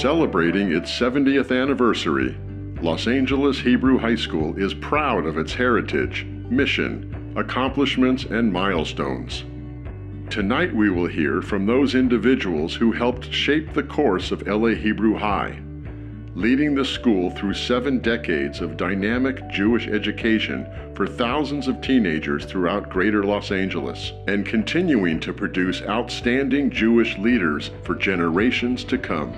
Celebrating its 70th anniversary, Los Angeles Hebrew High School is proud of its heritage, mission, accomplishments, and milestones. Tonight we will hear from those individuals who helped shape the course of LA Hebrew High, leading the school through seven decades of dynamic Jewish education for thousands of teenagers throughout greater Los Angeles, and continuing to produce outstanding Jewish leaders for generations to come.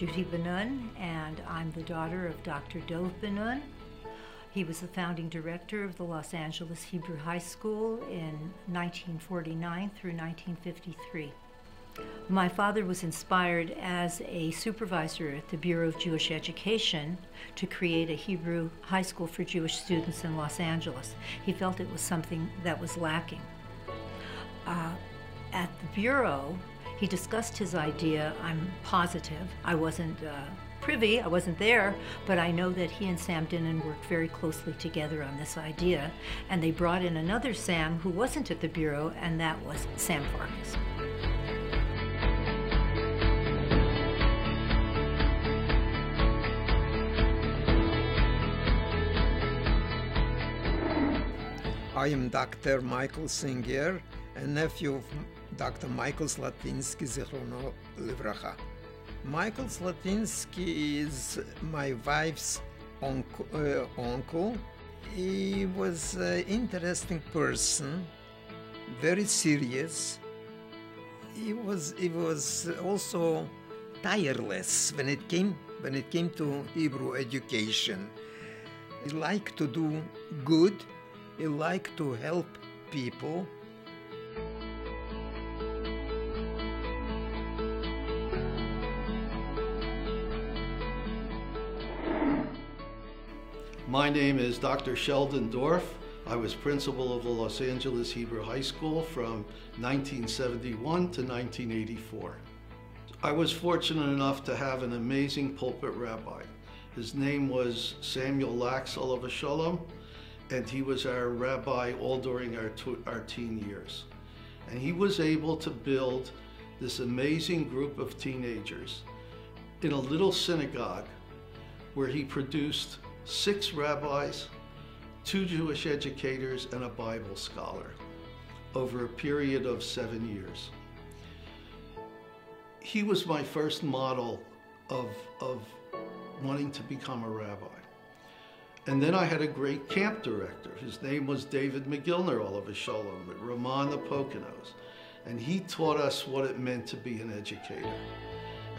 Judy Bin-Nun, and I'm the daughter of Dr. Dov Bin-Nun. He was the founding director of the Los Angeles Hebrew High School in 1949 through 1953. My father was inspired as a supervisor at the Bureau of Jewish Education to create a Hebrew high school for Jewish students in Los Angeles. He felt it was something that was lacking. Uh, at the Bureau, he discussed his idea. I'm positive. I wasn't uh, privy, I wasn't there, but I know that he and Sam Dinin worked very closely together on this idea. And they brought in another Sam who wasn't at the Bureau, and that was Sam Farkas. I am Dr. Michael Singer, a nephew of Dr. Michael Slatinsky, Zichrono Livracha. Michael Slatinsky is my wife's uncle, uh, uncle. He was an interesting person, very serious. He was, he was also tireless when it came, when it came to Hebrew education. He liked to do good, he liked to help people. My name is Dr. Sheldon Dorph. I was principal of the Los Angeles Hebrew High School from 1971 to 1984. I was fortunate enough to have an amazing pulpit rabbi. His name was Samuel Lax Olav Shalom, and he was our rabbi all during our, our teen years. And he was able to build this amazing group of teenagers in a little synagogue where he produced six rabbis, two Jewish educators, and a Bible scholar over a period of seven years. He was my first model of, of wanting to become a rabbi. And then I had a great camp director. His name was David Mogilner, Olav Shalom, at Ramah in the Poconos. And he taught us what it meant to be an educator.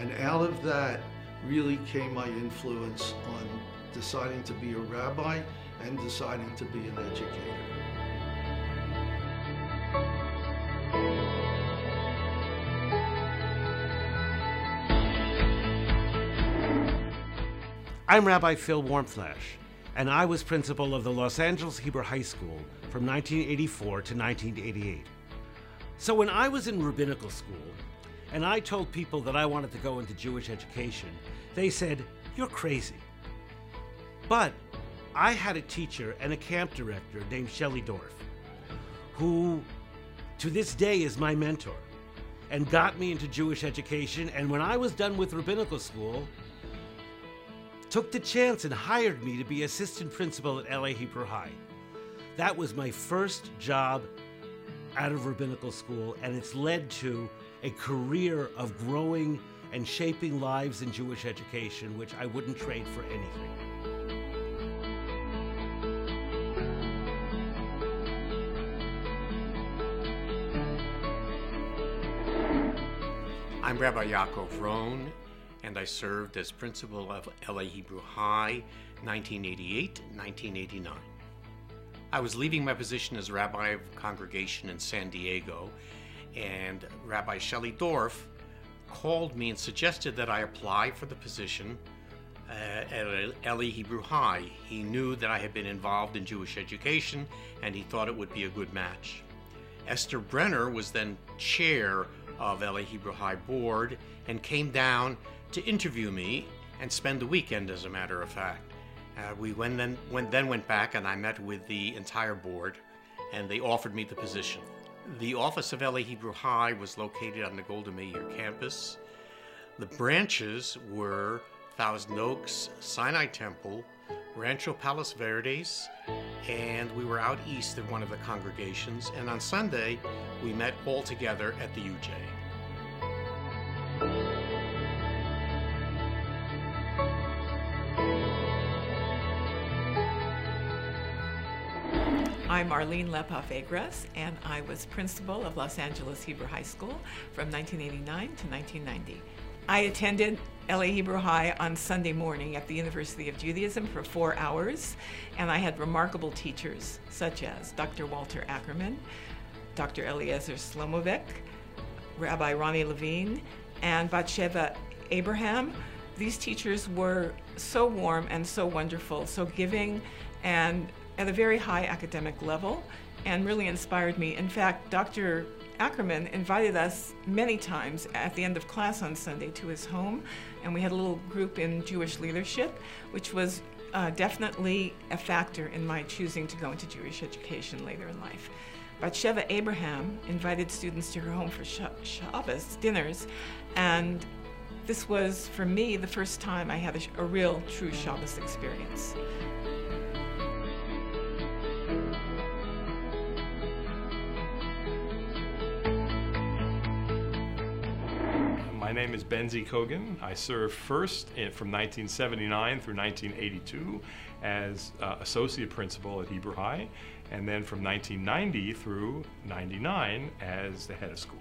And out of that really came my influence on deciding to be a rabbi and deciding to be an educator. I'm Rabbi Phil Warmflash, and I was principal of the Los Angeles Hebrew High School from 1984 to 1988. So when I was in rabbinical school, and I told people that I wanted to go into Jewish education, they said, You're crazy. But I had a teacher and a camp director named Shelley Dorph, who to this day is my mentor and got me into Jewish education. And when I was done with rabbinical school, took the chance and hired me to be assistant principal at LA Hebrew High. That was my first job out of rabbinical school, and it's led to a career of growing and shaping lives in Jewish education, which I wouldn't trade for anything. I'm Rabbi Yaacov Rone, and I served as principal of LA Hebrew High 1988 1989. I was leaving my position as rabbi of congregation in San Diego, and Rabbi Shelley Dorph called me and suggested that I apply for the position uh, at LA Hebrew High. He knew that I had been involved in Jewish education, and he thought it would be a good match. Esther Brenner was then chair of LA Hebrew High Board and came down to interview me and spend the weekend, as a matter of fact. Uh, we went then, went, then went back and I met with the entire board, and they offered me the position. The office of LA Hebrew High was located on the Golda Meir campus. The branches were Thousand Oaks, Sinai Temple, Rancho Palos Verdes, and we were out east of one of the congregations. And on Sunday, we met all together at the UJ. I'm Arlene Lepoff Agress, and I was principal of Los Angeles Hebrew High School from 1989 to 1990. I attended LA Hebrew High on Sunday morning at the University of Judaism for four hours, and I had remarkable teachers such as Dr. Walter Ackerman, Dr. Eliezer Slomovic, Rabbi Ronnie Levine, and Batsheva Abraham. These teachers were so warm and so wonderful, so giving, and at a very high academic level, and really inspired me. In fact, Dr. Ackerman invited us many times at the end of class on Sunday to his home, and we had a little group in Jewish leadership, which was uh, definitely a factor in my choosing to go into Jewish education later in life. Batsheva Abraham invited students to her home for Shabbos dinners, and this was, for me, the first time I had a, a real, true Shabbos experience. My name is Benzie Kogen. I served first in, from 1979 through 1982 as uh, associate principal at Hebrew High, and then from 1990 through 99 as the head of school.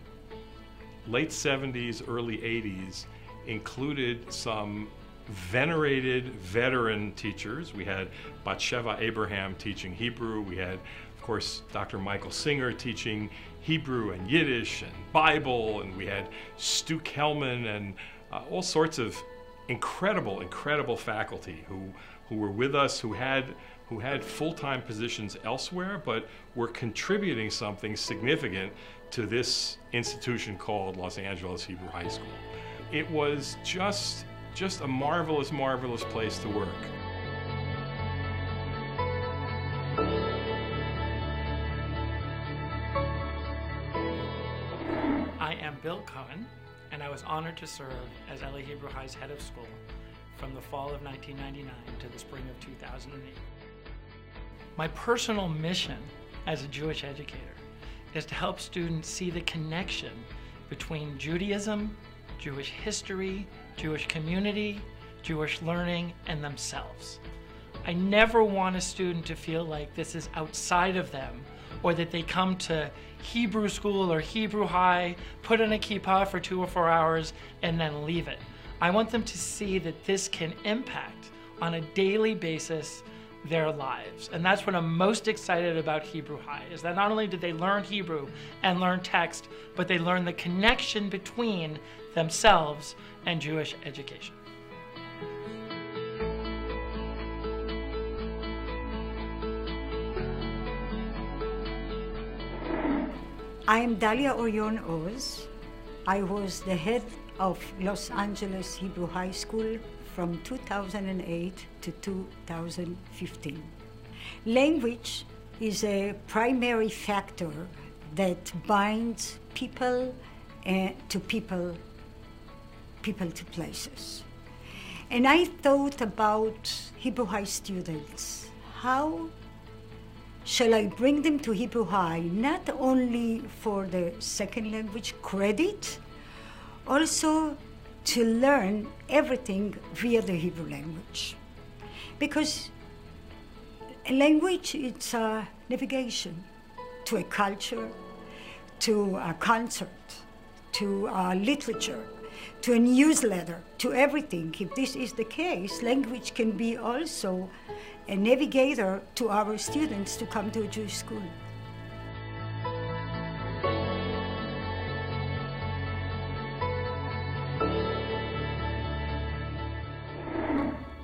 Late 70s, early 80s included some venerated veteran teachers. We had Batsheva Abraham teaching Hebrew. We had, course, Dr. Michael Singer teaching Hebrew and Yiddish and Bible, and we had Stu Kelman and uh, all sorts of incredible, incredible faculty who who were with us, who had who had full-time positions elsewhere, but were contributing something significant to this institution called Los Angeles Hebrew High School. It was just just a marvelous, marvelous place to work. Bill Cohen, and I was honored to serve as LA Hebrew High's head of school from the fall of 1999 to the spring of 2008. My personal mission as a Jewish educator is to help students see the connection between Judaism, Jewish history, Jewish community, Jewish learning, and themselves. I never want a student to feel like this is outside of them or that they come to Hebrew school or Hebrew high, put on a kippah for two or four hours, and then leave it. I want them to see that this can impact on a daily basis their lives. And that's what I'm most excited about Hebrew High, is that not only did they learn Hebrew and learn text, but they learn the connection between themselves and Jewish education. I am Dalia Orion Oz. I was the head of Los Angeles Hebrew High School from 2008 to 2015. Language is a primary factor that binds people uh, to people, people to places. And I thought about Hebrew High students. How shall I bring them to Hebrew High not only for the second language credit, also to learn everything via the Hebrew language. Because a language it's a navigation to a culture, to a concert, to a literature, to a newsletter, to everything. If this is the case, language can be also a navigator to our students to come to a Jewish school.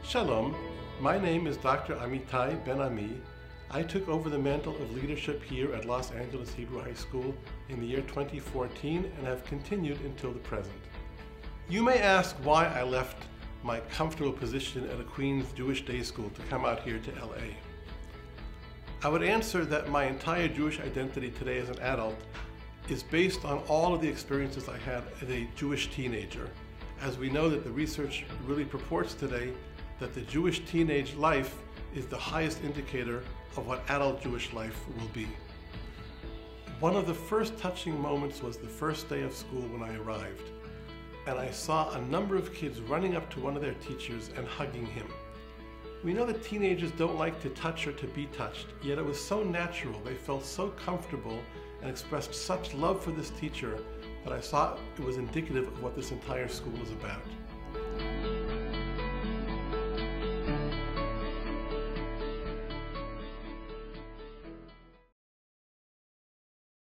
Shalom, my name is Dr. Amittai Ben Ami. I took over the mantle of leadership here at Los Angeles Hebrew High School in the year 2014 and have continued until the present. You may ask why I left my comfortable position at a Queens Jewish day school to come out here to LA. I would answer that my entire Jewish identity today as an adult is based on all of the experiences I had as a Jewish teenager. As we know that the research really purports today that the Jewish teenage life is the highest indicator of what adult Jewish life will be. One of the first touching moments was the first day of school when I arrived, and I saw a number of kids running up to one of their teachers and hugging him. We know that teenagers don't like to touch or to be touched, yet it was so natural, they felt so comfortable and expressed such love for this teacher that I saw it was indicative of what this entire school is about.